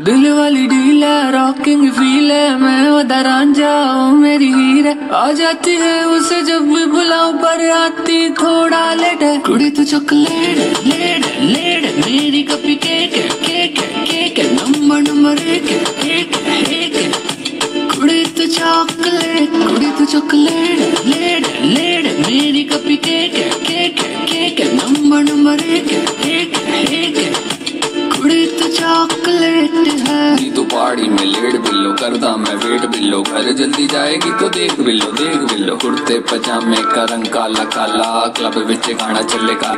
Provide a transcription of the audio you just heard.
दिल वाली डील है रॉकिंग फील है, मैं वदा रांझा ओ मेरी हीर है। आ जाती है उसे जब भी बुलाऊं, पर आती थोड़ा लेट है। कुड़ी, तू चॉकलेट लेट लेट मेरी कपी केक है केक है केक है नंबर नंबर एक चॉकलेट कुड़ी तू चॉकलेट लेट लेट मेरी कपी cake cake cake number number एक एक एक कुड़ी तू चॉकलेट है। तू पहाड़ी में लेट बिल्लो करदा, मैं वेट बिल्लो, घर जल्दी जाएगी तो देख बिल्लो देख बिल्लो, कुर्ते पजामे का रंग काला काला क्लब विच गाना चलेगा